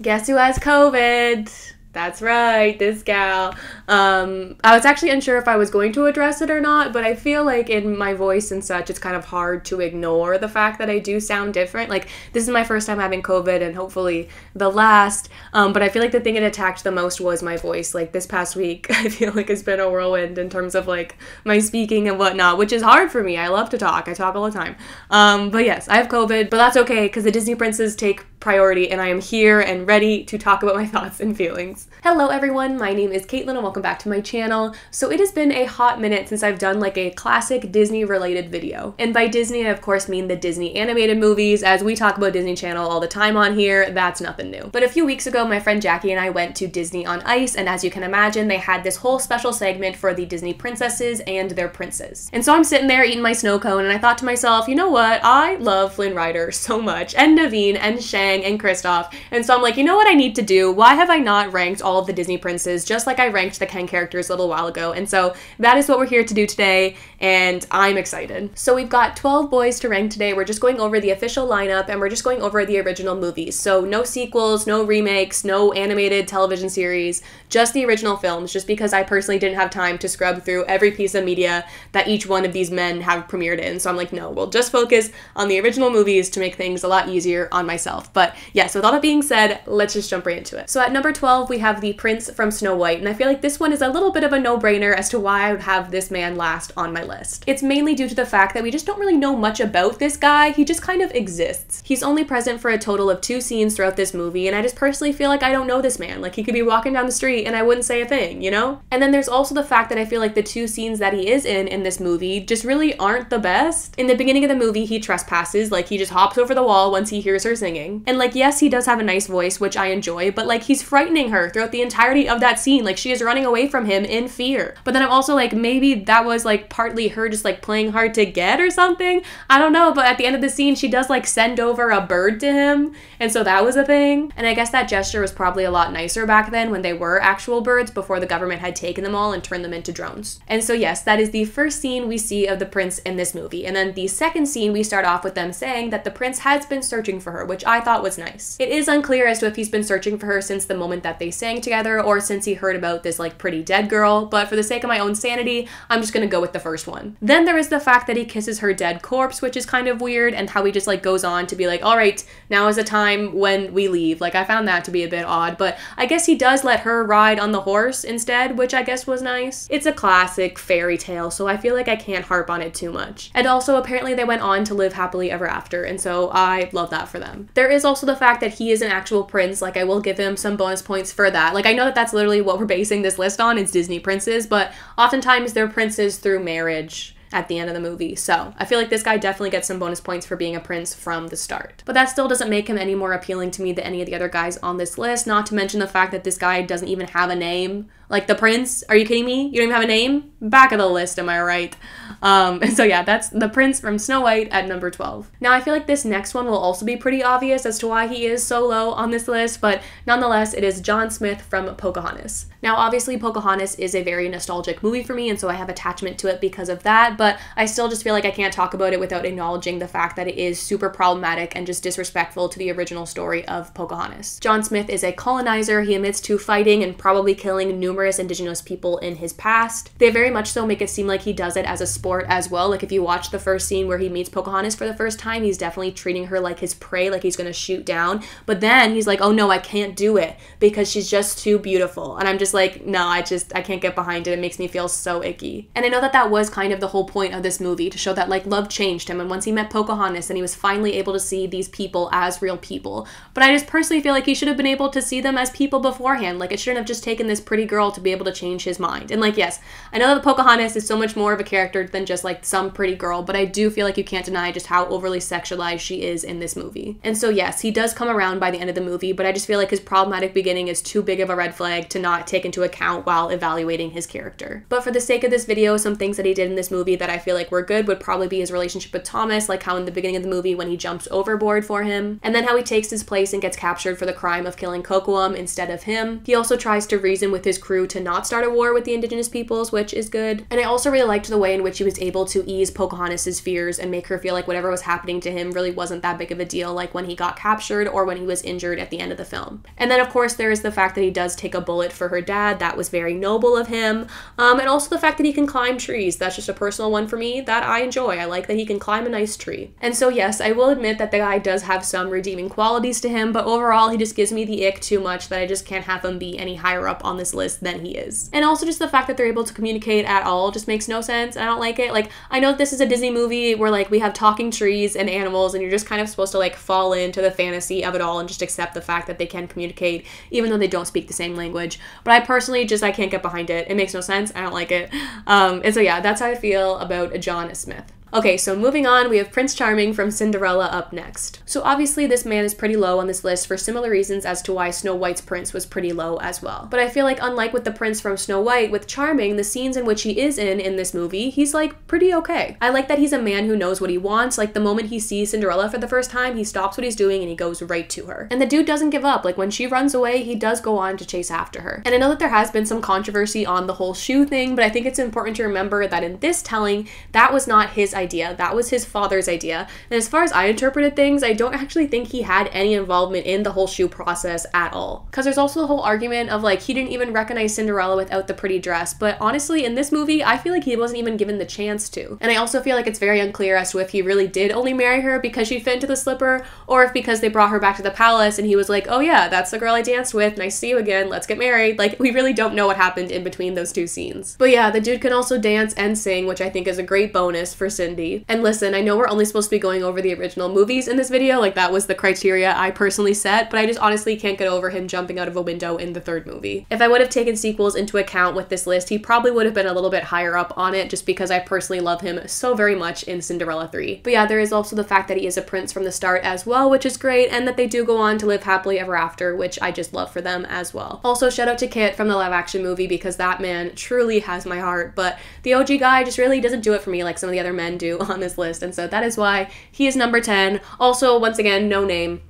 Guess who has COVID? That's right, this gal. Um, I was actually unsure if I was going to address it or not, but I feel like in my voice and such, it's kind of hard to ignore the fact that I do sound different. Like, this is my first time having COVID and hopefully the last. Um, but I feel like the thing it attacked the most was my voice. Like, this past week, I feel like it's been a whirlwind in terms of like my speaking and whatnot, which is hard for me. I love to talk, I talk all the time. Um, but yes, I have COVID, but that's okay because the Disney princes take priority, and I am here and ready to talk about my thoughts and feelings. Hello, everyone. My name is Caitlin, and welcome back to my channel. So, it has been a hot minute since I've done like a classic Disney related video. And by Disney, I of course mean the Disney animated movies. As we talk about Disney Channel all the time on here, that's nothing new. But a few weeks ago, my friend Jackie and I went to Disney on Ice, and as you can imagine, they had this whole special segment for the Disney princesses and their princes. And so I'm sitting there eating my snow cone, and I thought to myself, you know what? I love Flynn Rider so much, and Naveen, and Shang, and Kristoff. And so I'm like, you know what I need to do? Why have I not ranked all of the Disney princes just like I ranked the Ken characters a little while ago? And so that is what we're here to do today, and I'm excited. So we've got 12 boys to rank today. We're just going over the official lineup, and we're just going over the original movies. So no sequels, no remakes, no animated television series, just the original films, just because I personally didn't have time to scrub through every piece of media that each one of these men have premiered in. So I'm like, no, we'll just focus on the original movies to make things a lot easier on myself. But yeah, so with all that being said, let's just jump right into it. So at number 12, we have the Prince from Snow White, and I feel like this one is a little bit of a no-brainer as to why I would have this man last on my list. It's mainly due to the fact that we just don't really know much about this guy, he just kind of exists. He's only present for a total of two scenes throughout this movie, and I just personally feel like I don't know this man. Like he could be walking down the street and I wouldn't say a thing, you know? And then there's also the fact that I feel like the two scenes that he is in in this movie just really aren't the best. In the beginning of the movie, he trespasses, like he just hops over the wall once he hears her singing. And like, yes, he does have a nice voice, which I enjoy, but like he's frightening her throughout the entirety of that scene. Like she is running away from him in fear. But then I'm also like, maybe that was like partly her just like playing hard to get or something. I don't know, but at the end of the scene, she does like send over a bird to him. And so that was a thing. And I guess that gesture was probably a lot nicer back then when they were actual birds before the government had taken them all and turned them into drones. And so, yes, that is the first scene we see of the prince in this movie. And then the second scene, we start off with them saying that the prince has been searching for her, which I thought was nice. It is unclear as to if he's been searching for her since the moment that they sang together or since he heard about this like pretty dead girl, but for the sake of my own sanity, I'm just gonna go with the first one. Then there is the fact that he kisses her dead corpse, which is kind of weird, and how he just like goes on to be like, all right, now is the time when we leave. Like, I found that to be a bit odd, but I guess he does let her ride on the horse instead, which I guess was nice. It's a classic fairy tale, so I feel like I can't harp on it too much. And also, apparently, they went on to live happily ever after, and so I love that for them. There is also the fact that he is an actual prince, like, I will give him some bonus points for that. Like, I know that that's literally what we're basing this list on, it's Disney princes, but oftentimes they're princes through marriage at the end of the movie. So I feel like this guy definitely gets some bonus points for being a prince from the start. But that still doesn't make him any more appealing to me than any of the other guys on this list, not to mention the fact that this guy doesn't even have a name. Like the prince? Are you kidding me? You don't even have a name? Back of the list, am I right? Um, and so yeah, that's the prince from Snow White at number 12. Now I feel like this next one will also be pretty obvious as to why he is so low on this list, but nonetheless, it is John Smith from Pocahontas. Now obviously Pocahontas is a very nostalgic movie for me, and so I have attachment to it because of that, but I still just feel like I can't talk about it without acknowledging the fact that it is super problematic and just disrespectful to the original story of Pocahontas. John Smith is a colonizer, he admits to fighting and probably killing numerous indigenous people in his past. They very much so make it seem like he does it as a sport as well. Like if you watch the first scene where he meets Pocahontas for the first time, he's definitely treating her like his prey, like he's gonna shoot down. But then he's like, oh no, I can't do it because she's just too beautiful. And I'm just like, no, I just, I can't get behind it. It makes me feel so icky. And I know that that was kind of the whole point of this movie to show that like love changed him. And once he met Pocahontas and he was finally able to see these people as real people. But I just personally feel like he should have been able to see them as people beforehand. Like it shouldn't have just taken this pretty girl to be able to change his mind. And like, yes, I know that Pocahontas is so much more of a character than just like some pretty girl, but I do feel like you can't deny just how overly sexualized she is in this movie. And so yes, he does come around by the end of the movie, but I just feel like his problematic beginning is too big of a red flag to not take into account while evaluating his character. But for the sake of this video, some things that he did in this movie that I feel like were good would probably be his relationship with Thomas, like how in the beginning of the movie when he jumps overboard for him, and then how he takes his place and gets captured for the crime of killing Kocoum instead of him. He also tries to reason with his crew through to not start a war with the indigenous peoples, which is good. And I also really liked the way in which he was able to ease Pocahontas's fears and make her feel like whatever was happening to him really wasn't that big of a deal, like when he got captured or when he was injured at the end of the film. And then, of course, there is the fact that he does take a bullet for her dad. That was very noble of him. Um, and also the fact that he can climb trees. That's just a personal one for me that I enjoy. I like that he can climb a nice tree. And so, yes, I will admit that the guy does have some redeeming qualities to him, but overall, he just gives me the ick too much that I just can't have him be any higher up on this list than he is. And also, just the fact that they're able to communicate at all just makes no sense. I don't like it. Like, I know this is a Disney movie where, like, we have talking trees and animals, and you're just kind of supposed to, like, fall into the fantasy of it all and just accept the fact that they can communicate, even though they don't speak the same language. But I personally just, I can't get behind it. It makes no sense. I don't like it. Um, and so, yeah, that's how I feel about John Smith. Okay, so moving on, we have Prince Charming from Cinderella up next. So obviously this man is pretty low on this list for similar reasons as to why Snow White's prince was pretty low as well. But I feel like unlike with the prince from Snow White, with Charming, the scenes in which he is in in this movie, he's like pretty okay. I like that he's a man who knows what he wants. Like the moment he sees Cinderella for the first time, he stops what he's doing and he goes right to her. And the dude doesn't give up. Like when she runs away, he does go on to chase after her. And I know that there has been some controversy on the whole shoe thing, but I think it's important to remember that in this telling, that was not his idea. That was his father's idea. And as far as I interpreted things, I don't actually think he had any involvement in the whole shoe process at all. Because there's also the whole argument of like he didn't even recognize Cinderella without the pretty dress. But honestly, in this movie, I feel like he wasn't even given the chance to. And I also feel like it's very unclear as to if he really did only marry her because she fit into the slipper, or if because they brought her back to the palace and he was like, oh yeah, that's the girl I danced with. Nice to see you again. Let's get married. Like, we really don't know what happened in between those two scenes. But yeah, the dude can also dance and sing, which I think is a great bonus for Cindy. And listen, I know we're only supposed to be going over the original movies in this video, like that was the criteria I personally set, but I just honestly can't get over him jumping out of a window in the third movie. If I would have taken sequels into account with this list, he probably would have been a little bit higher up on it just because I personally love him so very much in Cinderella 3. But yeah, there is also the fact that he is a prince from the start as well, which is great, and that they do go on to live happily ever after, which I just love for them as well. Also, shout out to Kit from the live action movie because that man truly has my heart, but the OG guy just really doesn't do it for me like some of the other men do on this list, and so that is why he is number 10. Also, once again, no name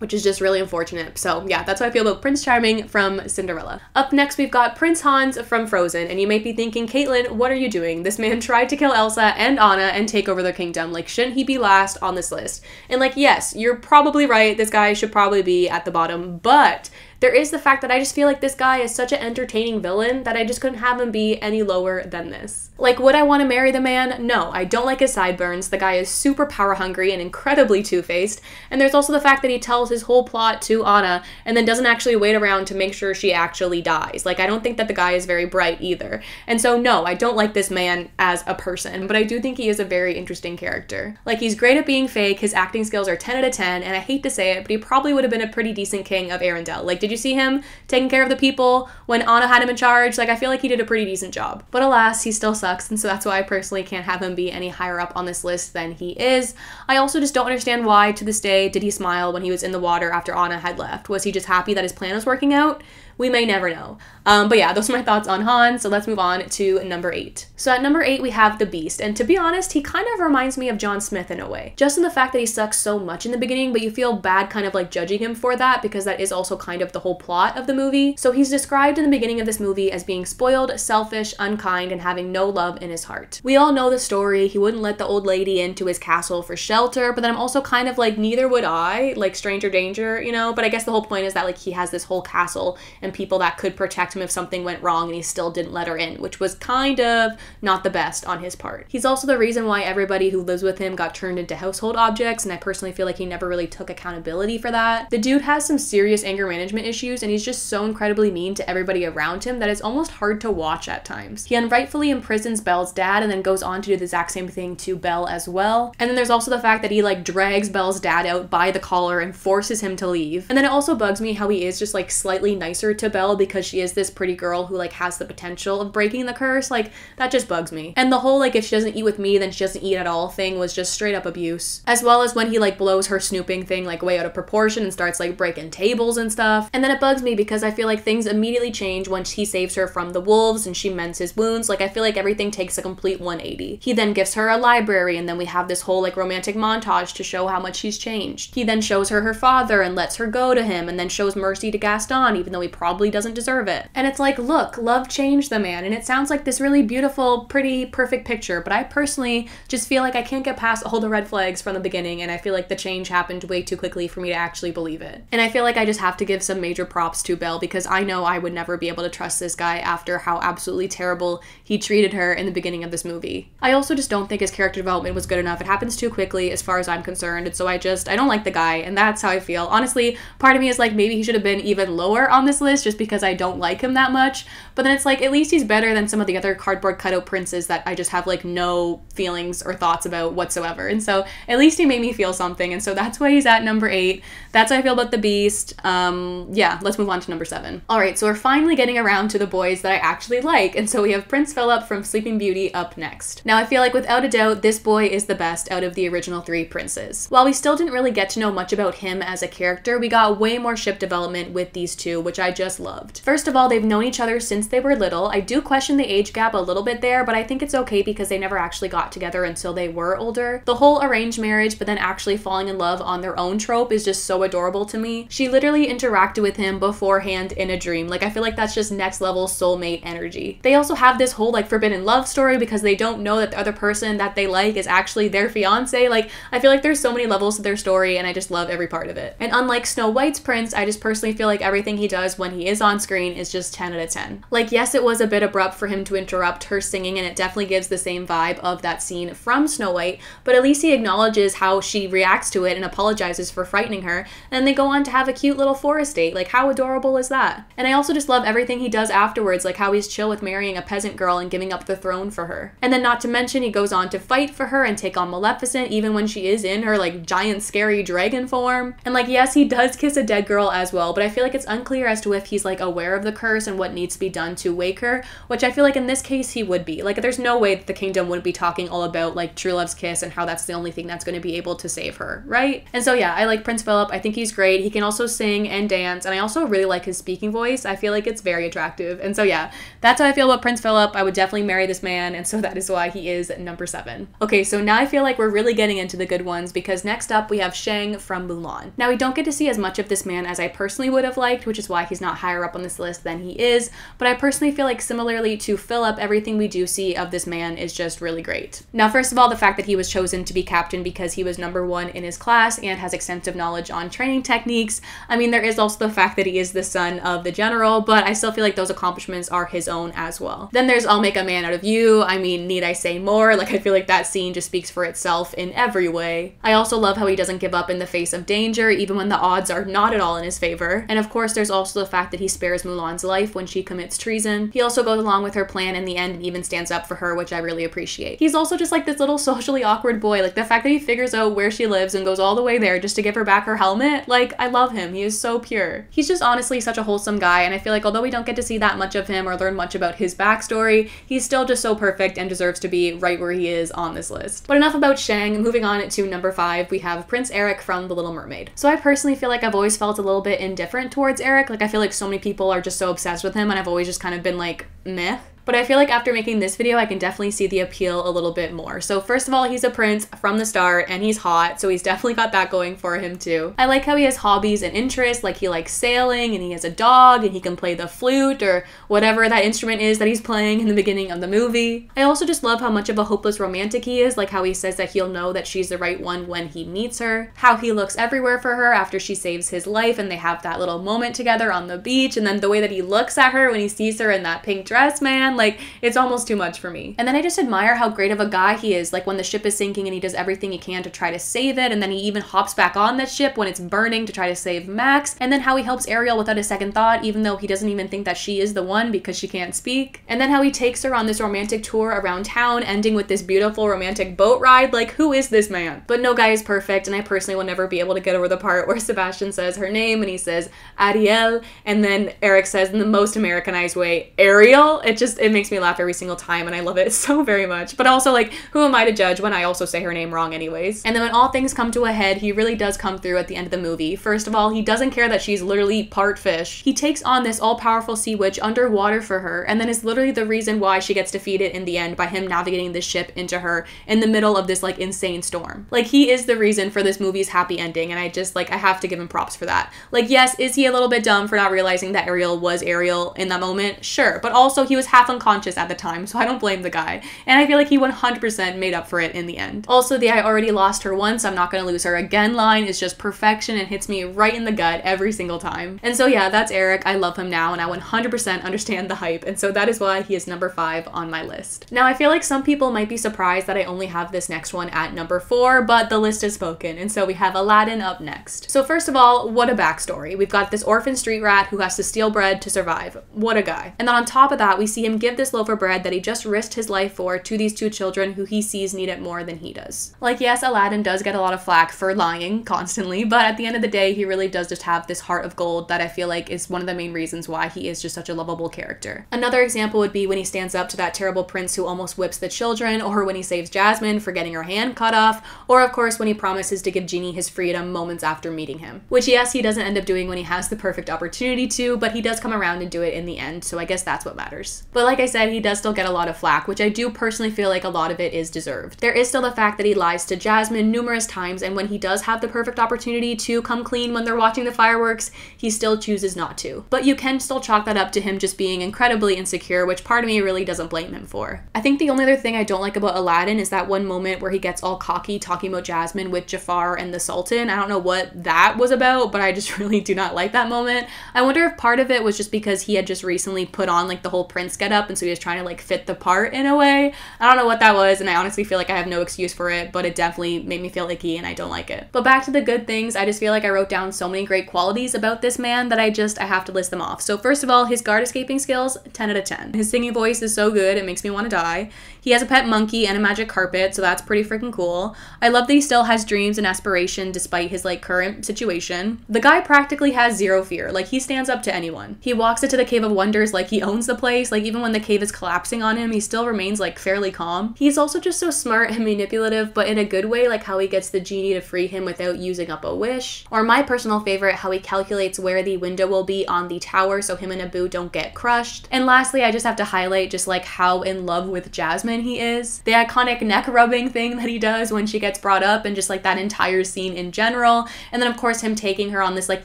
which is just really unfortunate. So, yeah, that's how I feel about Prince Charming from Cinderella. Up next, we've got Prince Hans from Frozen, and you might be thinking, Caitlin, what are you doing? This man tried to kill Elsa and Anna and take over their kingdom. Like, shouldn't he be last on this list? And, like, yes, you're probably right. This guy should probably be at the bottom, but there is the fact that I just feel like this guy is such an entertaining villain that I just couldn't have him be any lower than this. Like, would I want to marry the man? No, I don't like his sideburns. The guy is super power hungry and incredibly two faced. And there's also the fact that he tells his whole plot to Anna and then doesn't actually wait around to make sure she actually dies. Like, I don't think that the guy is very bright either. And so, no, I don't like this man as a person, but I do think he is a very interesting character. Like, he's great at being fake, his acting skills are 10 out of 10, and I hate to say it, but he probably would have been a pretty decent king of Arendelle. Like, did did you see him taking care of the people when Anna had him in charge? Like, I feel like he did a pretty decent job. But alas, he still sucks, and so that's why I personally can't have him be any higher up on this list than he is. I also just don't understand why, to this day, did he smile when he was in the water after Anna had left? Was he just happy that his plan was working out? We may never know. Um, but yeah, those are my thoughts on Han. So let's move on to number eight. So at number eight, we have the Beast. And to be honest, he kind of reminds me of John Smith in a way. Just in the fact that he sucks so much in the beginning, but you feel bad kind of like judging him for that because that is also kind of the whole plot of the movie. So he's described in the beginning of this movie as being spoiled, selfish, unkind, and having no love in his heart. We all know the story. He wouldn't let the old lady into his castle for shelter, but then I'm also kind of like, neither would I, like stranger danger, you know? But I guess the whole point is that like he has this whole castle and and people that could protect him if something went wrong and he still didn't let her in, which was kind of not the best on his part. He's also the reason why everybody who lives with him got turned into household objects, and I personally feel like he never really took accountability for that. The dude has some serious anger management issues, and he's just so incredibly mean to everybody around him that it's almost hard to watch at times. He unrightfully imprisons Belle's dad and then goes on to do the exact same thing to Belle as well. And then there's also the fact that he like drags Belle's dad out by the collar and forces him to leave. And then it also bugs me how he is just like slightly nicer to Belle because she is this pretty girl who like has the potential of breaking the curse. Like that just bugs me. And the whole like if she doesn't eat with me, then she doesn't eat at all thing was just straight up abuse. As well as when he like blows her snooping thing like way out of proportion and starts like breaking tables and stuff. And then it bugs me because I feel like things immediately change once he saves her from the wolves and she mends his wounds. Like I feel like everything takes a complete 180. He then gives her a library and then we have this whole like romantic montage to show how much he's changed. He then shows her her father and lets her go to him and then shows mercy to Gaston even though he probably doesn't deserve it. And it's like, look, love changed the man and it sounds like this really beautiful, pretty, perfect picture, but I personally just feel like I can't get past all the red flags from the beginning and I feel like the change happened way too quickly for me to actually believe it. And I feel like I just have to give some major props to Belle because I know I would never be able to trust this guy after how absolutely terrible he treated her in the beginning of this movie. I also just don't think his character development was good enough. It happens too quickly as far as I'm concerned. And so I just, I don't like the guy. And that's how I feel. Honestly, part of me is like, maybe he should have been even lower on this list just because I don't like him that much. But then it's like, at least he's better than some of the other cardboard cutout princes that I just have like no feelings or thoughts about whatsoever. And so at least he made me feel something. And so that's why he's at number eight. That's how I feel about the Beast. Um, yeah, let's move on to number seven. All right, so we're finally getting around to the boys that I actually like. And so we have Prince Phillip from Sleeping Beauty up next. Now, I feel like without a doubt, this boy is the best out of the original three princes. While we still didn't really get to know much about him as a character, we got way more ship development with these two, which I just loved. First of all, they've known each other since they were little. I do question the age gap a little bit there, but I think it's okay because they never actually got together until they were older. The whole arranged marriage, but then actually falling in love on their own trope is just so adorable to me. She literally interacted with him beforehand in a dream. Like, I feel like that's just next level soulmate energy. They also have this whole like forbidden love story because they don't know that the other person that they like is actually their fiance. Like, I feel like there's so many levels to their story and I just love every part of it. And unlike Snow White's prince, I just personally feel like everything he does when he is on screen is just 10 out of 10. Like, yes, it was a bit abrupt for him to interrupt her singing and it definitely gives the same vibe of that scene from Snow White, but at least he acknowledges how she reacts to it and apologizes for frightening her. And they go on to have a cute little forest date. Like, how adorable is that? And I also just love everything he does afterwards, like how he's chill with marrying a peasant girl and giving up the throne for her. And then, not to mention, he goes on to fight for her and take on Maleficent, even when she is in her like giant scary dragon form. And like, yes, he does kiss a dead girl as well, but I feel like it's unclear as to if he's like aware of the curse and what needs to be done to wake her, which I feel like in this case he would be. Like, there's no way that the kingdom wouldn't be talking all about like true love's kiss and how that's the only thing that's going to be able to save her, right? And so, yeah, I like Prince Phillip. I think he's great. He can also sing and dance, and I also really like his speaking voice. I feel like it's very attractive. And so, yeah, that's how I feel about Prince Phillip. I would definitely marry this man, and so that is why he is number seven. Okay, so now I feel like we're really getting into the good ones because next up we have Shang from Mulan. Now, we don't get to see as much of this man as I personally would have liked, which is why he's not higher up on this list than he is, but I personally feel like similarly to Phillip, everything we do see of this man is just really great. Now, first of all, the fact that he was chosen to be captain because he was number one in his class and has extensive knowledge on training techniques. I mean, there is also the fact that he is the son of the general, but I still feel like those accomplishments are his own as well. Then there's I'll make a man out of you. I mean, need I say more? Like, I feel like that scene just speaks for itself in every way. I also love how he doesn't give up in the face of danger, even when the odds are not at all in his favor. And of course, there's also the fact that he spares Mulan's life when she commits treason. He also goes along with her plan in the end and even stands up for her, which I really appreciate. He's also just like this little socially awkward boy. Like, the fact that he figures out where she lives and goes all the way there just to give her back her helmet, like, I love him. He is so pure. He's just honestly such a wholesome guy, and I feel like although we don't get to see that much of him or learn much about his backstory, he's still just so perfect and deserves to be right where he is on this list. But enough about Shang. Moving on to number five, we have Prince Eric from The Little Mermaid. So I personally feel like I've always felt a little bit indifferent towards Eric. Like, I feel like so many people are just so obsessed with him, and I've always just kind of been like, meh. But I feel like after making this video, I can definitely see the appeal a little bit more. So first of all, he's a prince from the start and he's hot, so he's definitely got that going for him too. I like how he has hobbies and interests, like he likes sailing and he has a dog and he can play the flute or whatever that instrument is that he's playing in the beginning of the movie. I also just love how much of a hopeless romantic he is, like how he says that he'll know that she's the right one when he meets her, how he looks everywhere for her after she saves his life and they have that little moment together on the beach, and then the way that he looks at her when he sees her in that pink dress, man, like it's almost too much for me. And then I just admire how great of a guy he is. Like when the ship is sinking and he does everything he can to try to save it, and then he even hops back on the ship when it's burning to try to save Max. And then how he helps Ariel without a second thought, even though he doesn't even think that she is the one because she can't speak. And then how he takes her on this romantic tour around town, ending with this beautiful romantic boat ride. Like, who is this man? But no guy is perfect, and I personally will never be able to get over the part where Sebastian says her name and he says Ariel, and then Eric says in the most Americanized way, Ariel. It just, it it makes me laugh every single time and I love it so very much. But also, like, who am I to judge when I also say her name wrong, anyways? And then when all things come to a head, he really does come through at the end of the movie. First of all, he doesn't care that she's literally part fish. He takes on this all powerful sea witch underwater for her, and then is literally the reason why she gets defeated in the end by him navigating the ship into her in the middle of this like insane storm. Like, he is the reason for this movie's happy ending, and I just like, I have to give him props for that. Like, yes, is he a little bit dumb for not realizing that Ariel was Ariel in that moment? Sure, but also he was half unconscious at the time, so I don't blame the guy. And I feel like he 100% made up for it in the end. Also, the I already lost her once, I'm not gonna lose her again line is just perfection and hits me right in the gut every single time. And so yeah, that's Eric. I love him now and I 100% understand the hype, and so that is why he is number five on my list. Now, I feel like some people might be surprised that I only have this next one at number four, but the list is spoken, and so we have Aladdin up next. So first of all, what a backstory. We've got this orphan street rat who has to steal bread to survive. What a guy. And then on top of that, we see him give this loaf of bread that he just risked his life for to these two children who he sees need it more than he does. Like, yes, Aladdin does get a lot of flack for lying constantly, but at the end of the day, he really does just have this heart of gold that I feel like is one of the main reasons why he is just such a lovable character. Another example would be when he stands up to that terrible prince who almost whips the children, or when he saves Jasmine for getting her hand cut off, or of course when he promises to give Genie his freedom moments after meeting him. Which, yes, he doesn't end up doing when he has the perfect opportunity to, but he does come around and do it in the end, so I guess that's what matters. But like I said, he does still get a lot of flack, which I do personally feel like a lot of it is deserved. There is still the fact that he lies to Jasmine numerous times, and when he does have the perfect opportunity to come clean when they're watching the fireworks, he still chooses not to. But you can still chalk that up to him just being incredibly insecure, which part of me really doesn't blame him for. I think the only other thing I don't like about Aladdin is that one moment where he gets all cocky talking about Jasmine with Jafar and the Sultan. I don't know what that was about, but I just really do not like that moment. I wonder if part of it was just because he had just recently put on like the whole prince get up and so he was trying to like fit the part in a way. I don't know what that was, and I honestly feel like I have no excuse for it, but it definitely made me feel icky and I don't like it. But back to the good things, I just feel like I wrote down so many great qualities about this man that I just I have to list them off. So first of all, his guard escaping skills, 10 out of 10. His singing voice is so good, it makes me want to die. He has a pet monkey and a magic carpet, so that's pretty freaking cool. I love that he still has dreams and aspiration despite his like current situation. The guy practically has zero fear. Like he stands up to anyone. He walks into the Cave of Wonders like he owns the place. Like even when the cave is collapsing on him, he still remains like fairly calm. He's also just so smart and manipulative, but in a good way, like how he gets the genie to free him without using up a wish. Or my personal favorite, how he calculates where the window will be on the tower so him and Abu don't get crushed. And lastly, I just have to highlight just like how in love with Jasmine he is. The iconic neck rubbing thing that he does when she gets brought up and just like that entire scene in general. And then of course him taking her on this like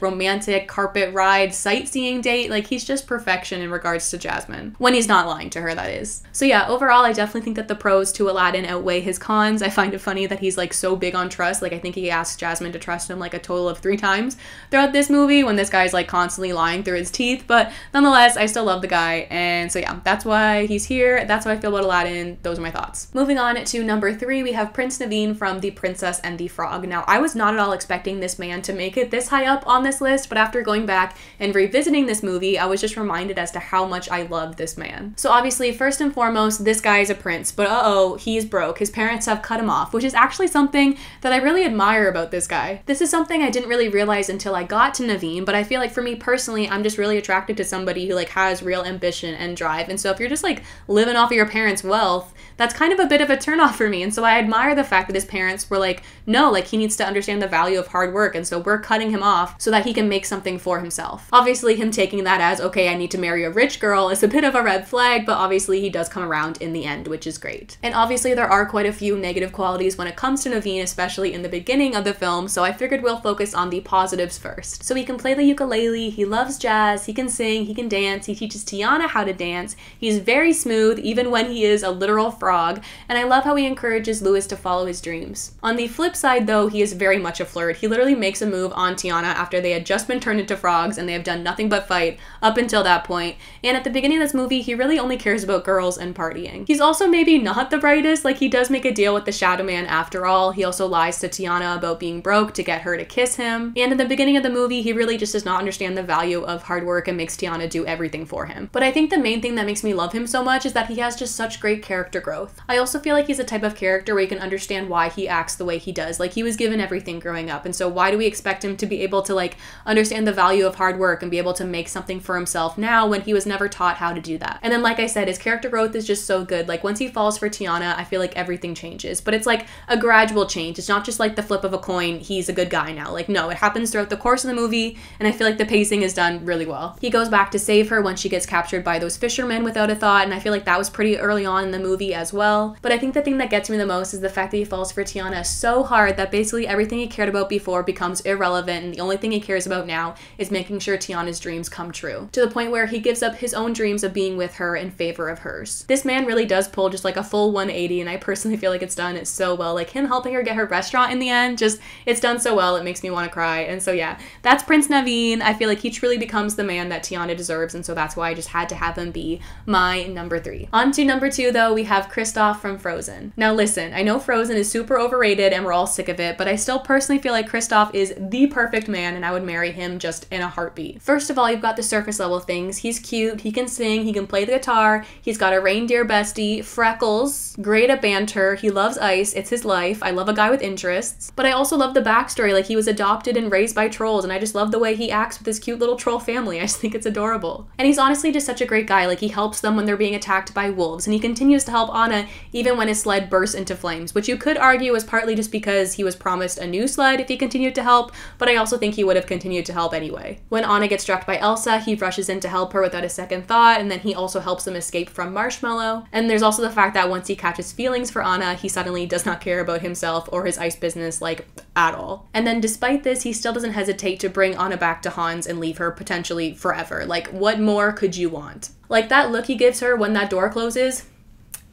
romantic carpet ride sightseeing date. Like he's just perfection in regards to Jasmine. When he's not lying to her, that is. So yeah, overall I definitely think that the pros to Aladdin outweigh his cons. I find it funny that he's like so big on trust. Like I think he asks Jasmine to trust him like a total of three times throughout this movie when this guy's like constantly lying through his teeth. But nonetheless, I still love the guy. And so yeah, that's why he's here. That's how I feel about Aladdin. Those are my thoughts. Moving on to number three, we have Prince Naveen from The Princess and the Frog. Now, I was not at all expecting this man to make it this high up on this list, but after going back and revisiting this movie, I was just reminded as to how much I love this man. So obviously, first and foremost, this guy is a prince, but uh-oh, he's broke. His parents have cut him off, which is actually something that I really admire about this guy. This is something I didn't really realize until I got to Naveen, but I feel like for me personally, I'm just really attracted to somebody who like has real ambition and drive. And so if you're just like living off of your parents' wealth, that's kind of a bit of a turnoff for me. And so I admire the fact that his parents were like, no, like he needs to understand the value of hard work. And so we're cutting him off so that he can make something for himself. Obviously, him taking that as, okay, I need to marry a rich girl is a bit of a red flag, but obviously he does come around in the end, which is great. And obviously, there are quite a few negative qualities when it comes to Naveen, especially in the beginning of the film. So I figured we'll focus on the positives first. So he can play the ukulele, he loves jazz, he can sing, he can dance, he teaches Tiana how to dance, he's very smooth, even when he is a literal frog, and I love how he encourages Louis to follow his dreams. On the flip side, though, he is very much a flirt. He literally makes a move on Tiana after they had just been turned into frogs and they have done nothing but fight up until that point. And at the beginning of this movie, he really only cares about girls and partying. He's also maybe not the brightest, like he does make a deal with the Shadow Man after all. He also lies to Tiana about being broke to get her to kiss him. And in the beginning of the movie, he really just does not understand the value of hard work and makes Tiana do everything for him. But I think the main thing that makes me love him so much is that he has just such great character growth. I also feel like he's a type of character where you can understand why he acts the way he does. Like he was given everything growing up, and so why do we expect him to be able to like understand the value of hard work and be able to make something for himself now when he was never taught how to do that? And then, like I said, his character growth is just so good. Like, once he falls for Tiana, I feel like everything changes. But it's like a gradual change. It's not just like the flip of a coin, he's a good guy now. Like, no, it happens throughout the course of the movie, and I feel like the pacing is done really well. He goes back to save her when she gets captured by those fishermen without a thought, and I feel like that was pretty early on in the movie as well. But I think the thing that gets me the most is the fact that he falls for Tiana so hard that basically everything he cared about before becomes irrelevant, and the only thing he cares about now is making sure Tiana's dreams come true. To the point where he gives up his own dreams of being with her in favor of hers. This man really does pull just like a full 180, and I personally feel like it's done so well. Like him helping her get her restaurant in the end, just it's done so well, it makes me want to cry. And so yeah, that's Prince Naveen. I feel like he truly becomes the man that Tiana deserves, and so that's why I just had to have him be my number three. On to number two, though, we have Kristoff from Frozen. Now listen, I know Frozen is super overrated and we're all sick of it, but I still personally feel like Kristoff is the perfect man and I would marry him just in a heartbeat. First of all, you've got the surface level things. He's cute, he can sing, he can play the guitar, he's got a reindeer bestie, freckles, great at banter, he loves ice, it's his life. I love a guy with interests. But I also love the backstory, like he was adopted and raised by trolls, and I just love the way he acts with his cute little troll family. I just think it's adorable. And he's honestly just such a great guy. Like he helps them when they're being attacked by wolves, and he continues to help Anna even when his sled bursts into flames, which you could argue was partly just because he was promised a new sled if he continued to help, but I also think he would have continued to help anyway. When Anna gets struck by Elsa, he rushes in to help her without a second thought, and then he also helps them escape from Marshmallow. And there's also the fact that once he catches feelings for Anna, he suddenly does not care about himself or his ice business like at all. And then despite this, he still doesn't hesitate to bring Anna back to Hans and leave her potentially forever. Like what more could you want? Like that look he gives her when that door closes,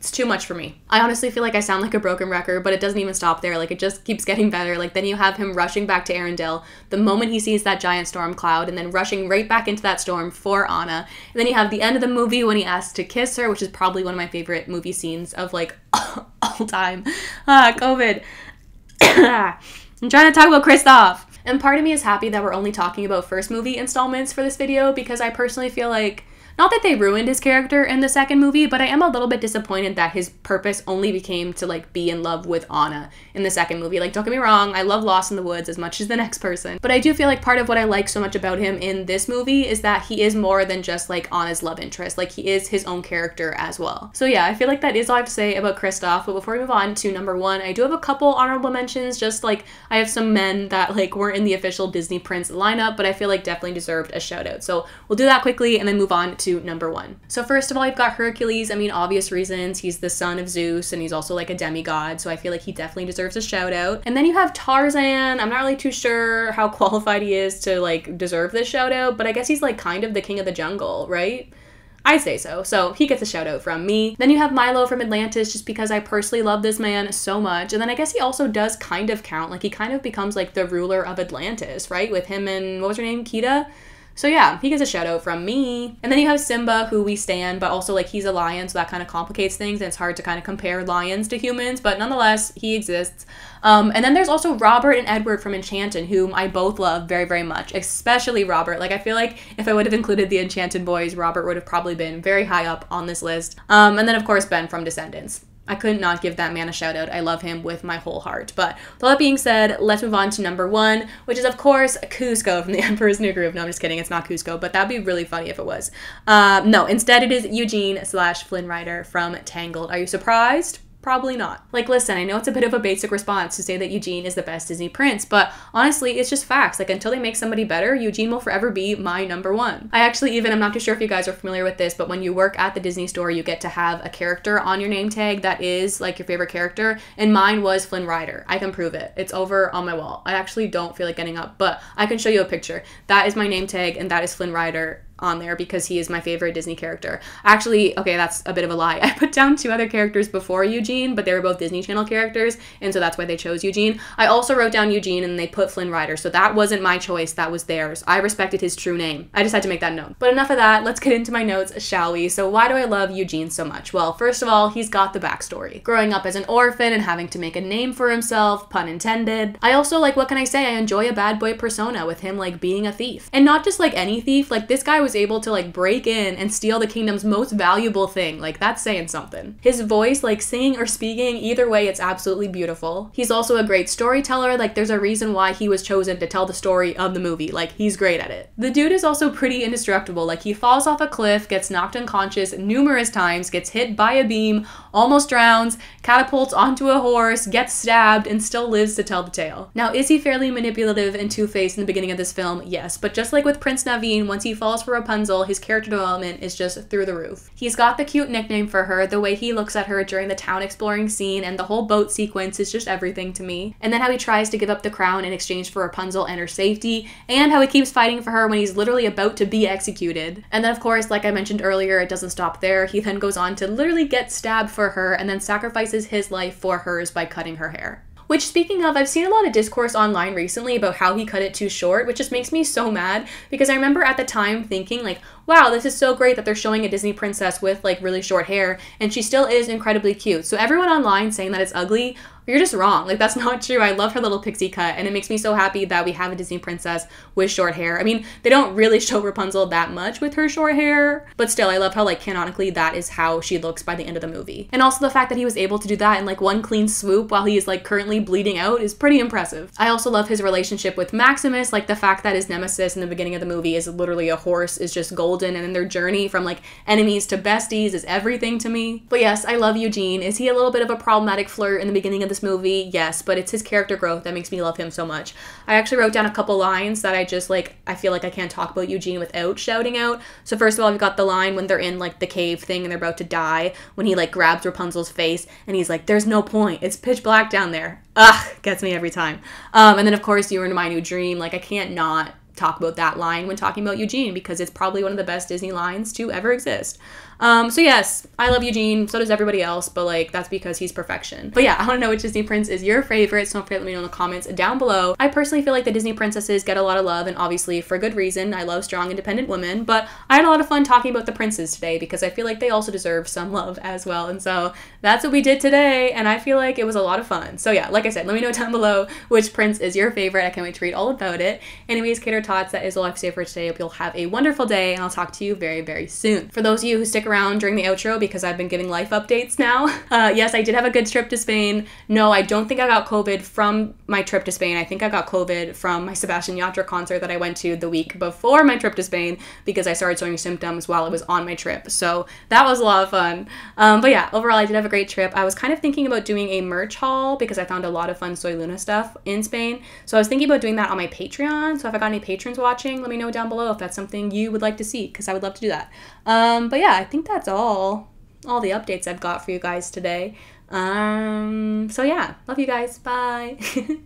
it's too much for me. I honestly feel like I sound like a broken record, but it doesn't even stop there. Like it just keeps getting better. Like then you have him rushing back to Arendelle the moment he sees that giant storm cloud, and then rushing right back into that storm for Anna. And then you have the end of the movie when he asks to kiss her, which is probably one of my favorite movie scenes of like all time. Ah, COVID. I'm trying to talk about Kristoff. And part of me is happy that we're only talking about first movie installments for this video because I personally feel like not that they ruined his character in the second movie, but I am a little bit disappointed that his purpose only became to like be in love with Anna in the second movie. Like, don't get me wrong, I love Lost in the Woods as much as the next person, but I do feel like part of what I like so much about him in this movie is that he is more than just like Anna's love interest. Like, he is his own character as well. So yeah, I feel like that is all I have to say about Kristoff. But before we move on to number one, I do have a couple honorable mentions. Just like I have some men that like weren't in the official Disney Prince lineup, but I feel like definitely deserved a shout out. So we'll do that quickly and then move on to number one. So first of all, you've got Hercules. I mean, obvious reasons. He's the son of Zeus and he's also like a demigod. So I feel like he definitely deserves a shout out. And then you have Tarzan. I'm not really too sure how qualified he is to like deserve this shout out, but I guess he's like kind of the king of the jungle, right? I say so. So he gets a shout out from me. Then you have Milo from Atlantis, just because I personally love this man so much. And then I guess he also does kind of count. Like he kind of becomes like the ruler of Atlantis, right? With him and what was her name? Kida? So yeah, he gets a shout out from me. And then you have Simba, who we stand, but also like he's a lion, so that kind of complicates things, and it's hard to kind of compare lions to humans, but nonetheless, he exists. Um, and then there's also Robert and Edward from Enchanted, whom I both love very, very much, especially Robert. Like I feel like if I would have included the Enchanted boys, Robert would have probably been very high up on this list. Um, and then of course Ben from Descendants. I could not give that man a shout out. I love him with my whole heart. But with all that being said, let's move on to number one, which is, of course, Kuzco from The Emperor's New Groove. No, I'm just kidding. It's not Kuzco, but that'd be really funny if it was. Uh, no, instead, it is Eugene slash Flynn Rider from Tangled. Are you surprised? Probably not. Like, listen, I know it's a bit of a basic response to say that Eugene is the best Disney prince, but honestly, it's just facts. Like, until they make somebody better, Eugene will forever be my number one. I actually even, I'm not too sure if you guys are familiar with this, but when you work at the Disney store, you get to have a character on your name tag that is like your favorite character, and mine was Flynn Rider. I can prove it. It's over on my wall. I actually don't feel like getting up, but I can show you a picture. That is my name tag, and that is Flynn Rider on there because he is my favorite Disney character. Actually, okay, that's a bit of a lie. I put down two other characters before Eugene, but they were both Disney Channel characters, and so that's why they chose Eugene. I also wrote down Eugene and they put Flynn Rider, so that wasn't my choice, that was theirs. I respected his true name. I just had to make that known. But enough of that, let's get into my notes, shall we? So why do I love Eugene so much? Well, first of all, he's got the backstory. Growing up as an orphan and having to make a name for himself, pun intended. I also, like, what can I say? I enjoy a bad boy persona with him, like, being a thief. And not just like any thief, like, this guy was able to like break in and steal the kingdom's most valuable thing. Like that's saying something. His voice, like singing or speaking, either way, it's absolutely beautiful. He's also a great storyteller. Like there's a reason why he was chosen to tell the story of the movie. Like he's great at it. The dude is also pretty indestructible. Like he falls off a cliff, gets knocked unconscious numerous times, gets hit by a beam, almost drowns, catapults onto a horse, gets stabbed, and still lives to tell the tale. Now, is he fairly manipulative and two-faced in the beginning of this film? Yes, but just like with Prince Naveen, once he falls for Rapunzel, his character development is just through the roof. He's got the cute nickname for her, the way he looks at her during the town exploring scene, and the whole boat sequence is just everything to me. And then how he tries to give up the crown in exchange for Rapunzel and her safety, and how he keeps fighting for her when he's literally about to be executed. And then, of course, like I mentioned earlier, it doesn't stop there. He then goes on to literally get stabbed for her and then sacrifices his life for hers by cutting her hair. Which, speaking of, I've seen a lot of discourse online recently about how he cut it too short, which just makes me so mad because I remember at the time thinking, like, wow, this is so great that they're showing a Disney princess with like really short hair, and she still is incredibly cute. So, everyone online saying that it's ugly, you're just wrong. Like that's not true. I love her little pixie cut and it makes me so happy that we have a Disney princess with short hair. I mean, they don't really show Rapunzel that much with her short hair, but still I love how like canonically that is how she looks by the end of the movie. And also the fact that he was able to do that in like one clean swoop while he is like currently bleeding out is pretty impressive. I also love his relationship with Maximus, like the fact that his nemesis in the beginning of the movie is literally a horse is just golden and then their journey from like enemies to besties is everything to me. But yes, I love Eugene. Is he a little bit of a problematic flirt in the beginning of this movie? Yes, but it's his character growth that makes me love him so much. I actually wrote down a couple lines that I just like I feel like I can't talk about Eugene without shouting out. So first of all, we've got the line when they're in like the cave thing and they're about to die when he like grabs Rapunzel's face and he's like there's no point. It's pitch black down there. Ugh, gets me every time. Um, and then of course you were in my new dream. Like I can't not talk about that line when talking about Eugene because it's probably one of the best Disney lines to ever exist. Um, so yes, I love Eugene. So does everybody else, but like that's because he's perfection. But yeah, I want to know which Disney prince is your favorite. So don't forget to let me know in the comments down below. I personally feel like the Disney princesses get a lot of love, and obviously for good reason. I love strong, independent women. But I had a lot of fun talking about the princes today because I feel like they also deserve some love as well. And so that's what we did today, and I feel like it was a lot of fun. So yeah, like I said, let me know down below which prince is your favorite. I can't wait to read all about it. Anyways, Cater Tots, that is all I have to say for today. I Hope you'll have a wonderful day, and I'll talk to you very, very soon. For those of you who stick around during the outro because I've been giving life updates now. Uh, yes, I did have a good trip to Spain. No, I don't think I got COVID from my trip to Spain. I think I got COVID from my Sebastian Yatra concert that I went to the week before my trip to Spain because I started showing symptoms while I was on my trip. So that was a lot of fun. Um, but yeah, overall, I did have a great trip. I was kind of thinking about doing a merch haul because I found a lot of fun Soy Luna stuff in Spain. So I was thinking about doing that on my Patreon. So if I got any patrons watching, let me know down below if that's something you would like to see because I would love to do that. Um, but yeah, I think that's all all the updates I've got for you guys today. Um, so yeah, love you guys. Bye.